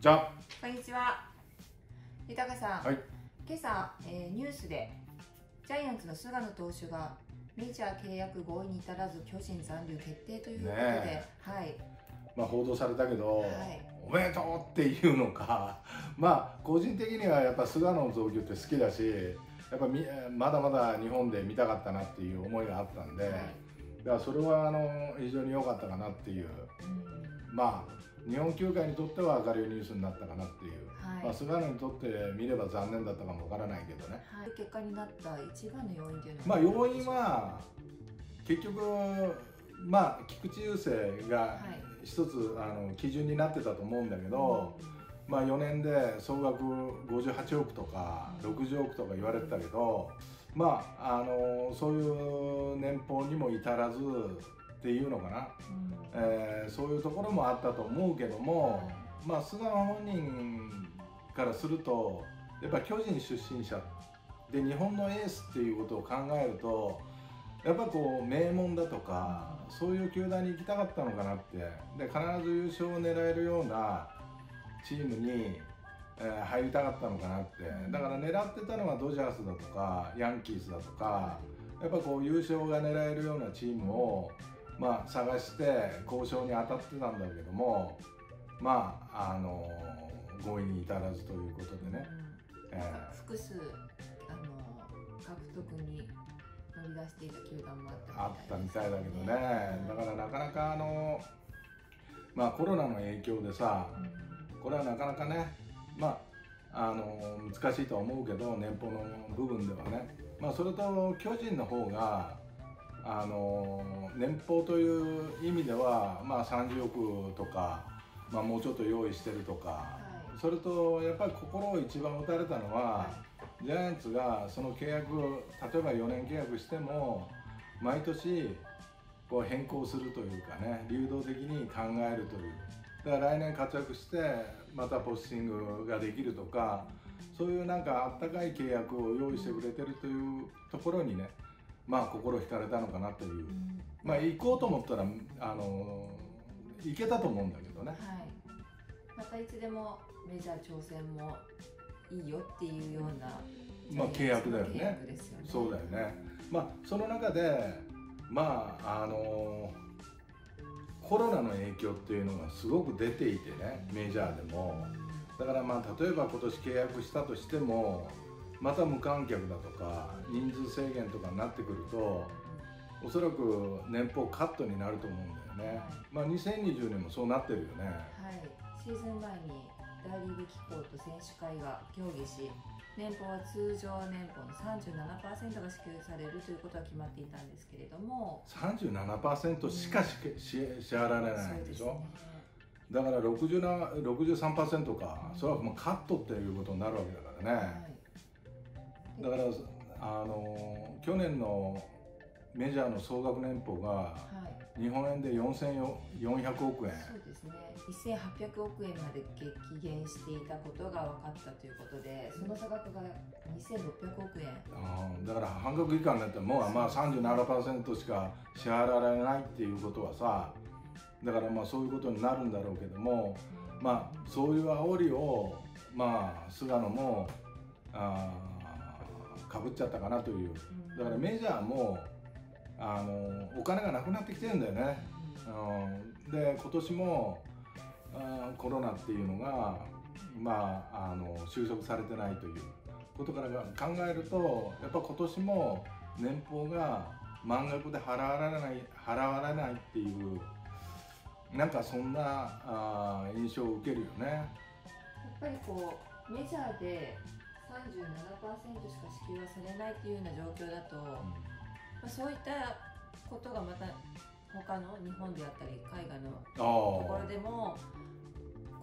じゃあこんにちは。豊さん、はい。今朝、えーニュースでジャイアンツの菅野投手がメジャー契約合意に至らず巨人残留決定ということで、ねはい。まあ報道されたけど、はい。おめでとうっていうのか まあ個人的にはやっぱ菅野の投球って好きだしやっぱみまだまだ日本で見たかったなっていう思いがあったんで、はい。だからそれはあの非常に良かったかなっていう。うん。まあ日本球界にとっては明るいニュースになったかなっていう、はい。まあ、菅野にとって見れば残念だったかもわからないけどね。はい、結果になった一番の要因というのはまあ要因は結局まあ菊池雄星がはい。一つあの基準になってたと思うんだけど、まあ4年で総額58億とか60億とか言われてたけどまああのそういう年俸にも至らずっていうのかな、うん。えーそういうところもあったと思うけども、まあ菅野本人からするとやっぱ巨人出身者で日本のエースっていうことを考えるとやっぱこう名門だとかそういう球団に行きたかったのかなってで必ず優勝を狙えるようなチームに、えー入りたかったのかなって。だから狙ってたのはドジャースだとかヤンキースだとかやっぱこう優勝が狙えるようなチームを、まあ、探して交渉に当たってたんだけどもまああの合意に至らずということでね、うん。えなんか複数あの獲得に乗り出していた球団もあったあったみたいだけどね。だからなかなかあのまあコロナの影響でさうん。これはなかなかねまああの難しいとは思うけど年俸の部分ではね。まあそれと巨人の方があの年俸という意味ではまあ30億とか、まあ、もうちょっと用意してるとか、はい。それとやっぱり心を一番打たれたのは、ジャイアンツがその契約を例えば4年契約しても毎年こう変更するというかね流動的に考えるという。だから来年活躍してまたポスティングができるとかそういうなんかあったかい契約を用意してくれてるというところにねまあ心惹かれたのかなという。うん。まあ行こうと思ったらあの行けたと思うんだけどね。はい、またいつでもメジャー挑戦もいいよっていうような、まあ契約だよ契ね約ですよね。そうだよね。まあその中でまああのコロナの影響っていうのがすごく出ていてねメジャーでも。だからまあ例えば今年契約したとしてもまた無観客だとか人数制限とかになってくるとおそらく年俸カットになると思うんだよね。まあ2020年もそうなってるよね。はい、シーズン前に大リーグ機構と選手会が協議し年俸は通常年俸の37%が支給されるということは決まっていたんですけれども。37%しかしし支払われないんでしょ？だから60な63%か。それはもうカットっていうことになるわけだからね、だからあの去年のメジャーの総額年俸が日本円で4400億円。そうですね。1800億円まで激減していたことが分かったということでその差額が2600億円。あーだから半額以下になったらもうまあ37%しか支払われないっていうことはさだからまあそういうことになるんだろうけどもまあそういう煽りをまあ菅野もあーかぶっちゃったかなという。うん。だからメジャーもあのお金がなくなってきてるんだよね、うん、で今年もあーコロナっていうのがまああの収束されてないということから考えるとやっぱ今年も年俸が満額で払われない払われないっていうなんかそんなあー印象を受けるよね。やっぱりこうメジャーで37%しか支給はされないっていうような状況だと、まあ、そういったことがまた他の日本であったり海外のあところでも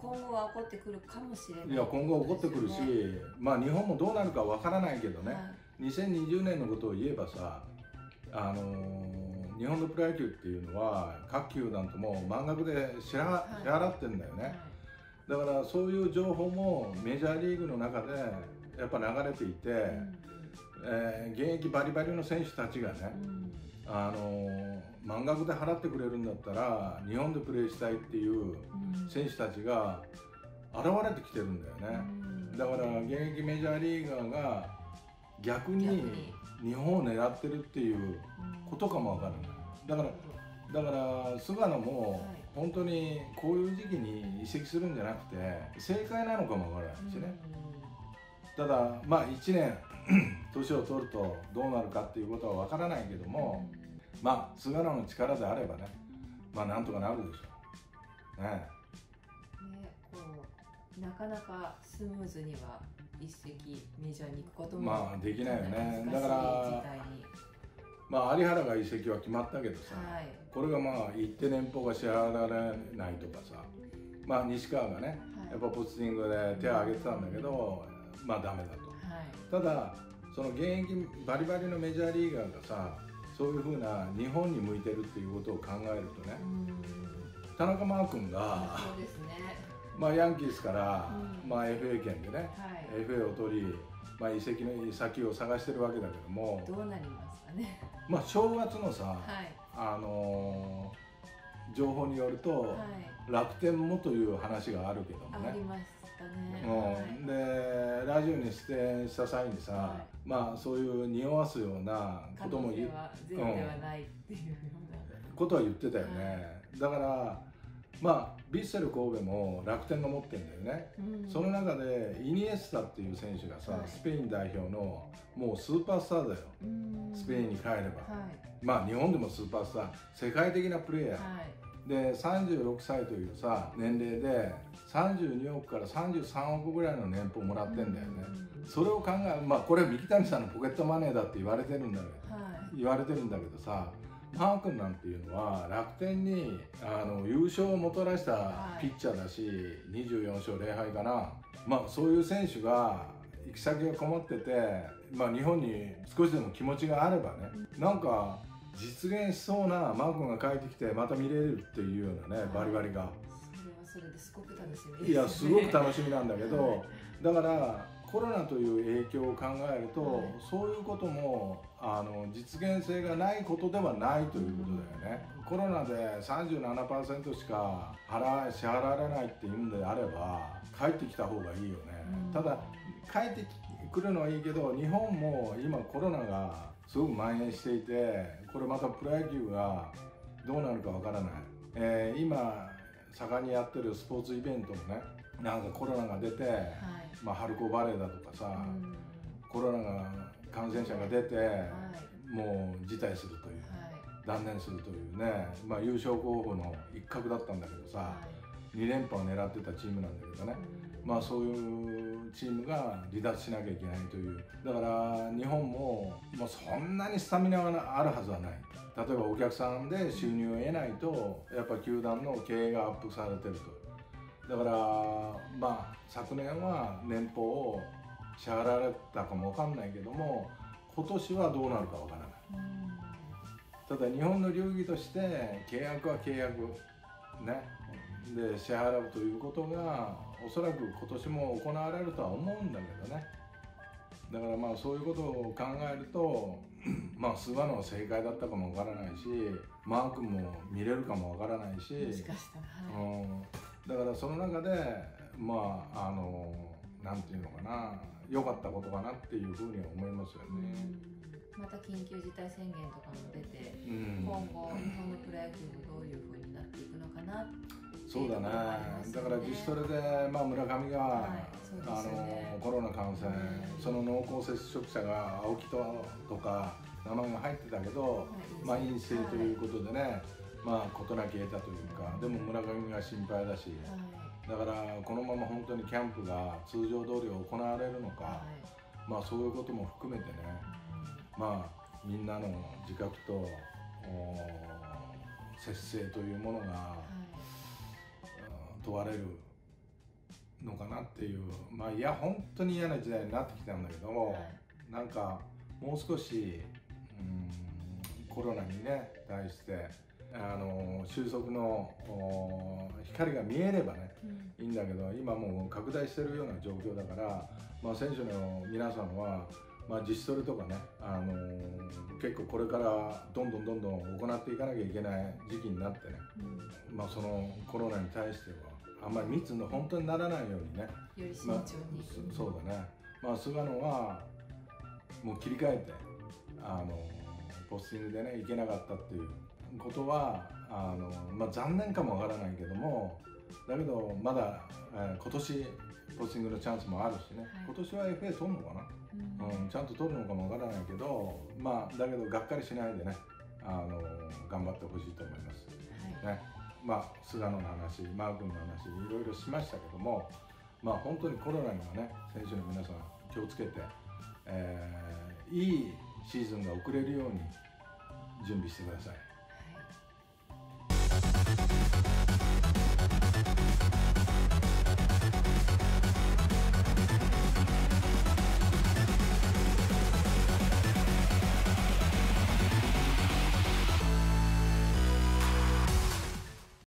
今後は起こってくるかもしれないいや今後起こってくるし、まあ日本もどうなるかわからないけどね、はい。2020年のことを言えばさ、あのー日本のプロ野球っていうのは各球団とも満額で支払,、ってんだよね。だからそういう情報もメジャーリーグの中でやっぱ流れていて、えー現役バリバリの選手たちがね、うん。あのー満額で払ってくれるんだったら日本でプレーしたいっていううん。選手たちが現れてきてるんだよね、だから現役メジャーリーガーが逆に日本を狙ってるっていうことかもわかるんだよ。だからだから菅野も本当にこういう時期に移籍するんじゃなくて正解なのかもわからないしね、ただまあ1年 年を取るとどうなるかっていうことはわからないけども、まあ菅野の力であればねまあなんとかなるでしょう。ねねこうなかなかスムーズには一石メジャーに行くこともまあできないよね。だからまあ有原が移籍は決まったけどさ、はい、これがまあ一定年俸が支払われないとかさまあ西川がね、はい、やっぱポスティングで手を挙げてたんだけど、まあダメだと、はい、ただその現役バリバリのメジャーリーガーがさそういうふうな日本に向いてるっていうことを考えるとね田中マー君がそうですね。まあ、ヤンキースから、まあ、FA 権でね、はい、FA を取り、まあ、移籍の先を探してるわけだけどもどうなりますかね、まあ、正月のさ、はい、あのー、情報によると、はい、楽天もという話があるけどもね。ありましたね、うん、でラジオに出演した際にさ、まあそういう匂わすようなことも言う、うん、ことは言ってたよね、だからまあヴィッセル神戸も楽天が持ってるんだよね、うん、その中でイニエスタっていう選手がさ、はい、スペイン代表のもうスーパースターだよ、うん、スペインに帰れば、はい、まあ日本でもスーパースター。世界的なプレーヤー、はい、で36歳というさ年齢で32億から33億ぐらいの年俸もらってんだよね、うん、それを考えまあこれは三木谷さんのポケットマネーだって言われてるんだけど、言われてるんだけどさマー君なんていうのは楽天にあの優勝をもたらしたピッチャーだし、はい、24勝0敗かな、まあ、そういう選手が行き先が困ってて、まあ、日本に少しでも気持ちがあればね、うん、なんか実現しそうなマー君が帰ってきてまた見れるっていうようなね、バリバリが。それはそれですごく楽しみ、ね、いやすごく楽しみなんだけど、はい、だからコロナという影響を考えると、はい、そういうこともあの実現性がないことではないということだよね、うん、コロナで37%しか払支払われないっていうんであれば帰ってきた方がいいよね、うん、ただ帰ってくるのはいいけど日本も今コロナがすごく蔓延していてこれまたプロ野球がどうなるかわからない、えー、今盛んにやってるスポーツイベントもねなんかコロナが出て、はい、まあ、春高バレーだとかさ、うん、コロナが感染者が出て、はい、もう辞退するという、はい、断念するというね、まあ、優勝候補の一角だったんだけどさ、はい、2連覇を狙ってたチームなんだけどね、うん、まあそういうチームが離脱しなきゃいけないという。だから日本も、まあ、そんなにスタミナがあるはずはない。例えばお客さんで収入を得ないとやっぱ球団の経営がアップされてると。だからまあ昨年は年俸を支払われたかも分かんないけども今年はどうなるか分からない。ただ日本の流儀として契約は契約ね。で支払うということがおそらく今年も行われるとは思うんだけどね。だからまあそういうことを考えると まあ諏訪の正解だったかもわからないしマークも見れるかもわからないし、もしかしたら、はい、うん。だからその中でまああのなんていうのかな良かったことかなっていうふうには思いますよね。また緊急事態宣言とかも出て、うん、今後日本のプロ野球もどういうふうになっていくのかなそうだね、ね、だから自主トレで、まあ、村上が、はいね、あのコロナ感染、うん、その濃厚接触者が青木ととか名前が入ってたけど、はい、まあ、陰性ということでね、はい。まあ事なき得たというかでも村上が心配だし、だからこのまま本当にキャンプが通常通り行われるのか、まあそういうことも含めてね、まあみんなの自覚と節制というものが、問われるのかなっていうまあいや本当に嫌な時代になってきたんだけども、なんかもう少しうんコロナにね対してあの収束の光が見えればね、うん、いいんだけど今もう拡大してるような状況だから、まあ、選手の皆さんは、まあ、自主トレとかね、あの結構これからどんどんどんどん行っていかなきゃいけない時期になってね、うん、まあ、そのコロナに対してはあんまり密の本当にならないようにね。より慎まあ重に、そそうだね。まあ菅野はもう切り替えてあのポスティングでねいけなかったっていうことはあの、まあ、残念かもわからないけどもだけどまだ、えー今年ポスティングのチャンスもあるしね、はい。今年は FA 取るのかな、うん。うん、ちゃんと取るのかもわからないけどまあだけどがっかりしないでねあの頑張ってほしいと思います。はい。ねまあ、菅野の話マー君の話いろいろしましたけども、まあ、本当にコロナにはね選手の皆さん気をつけて、えー、いいシーズンが送れるように準備してください。はい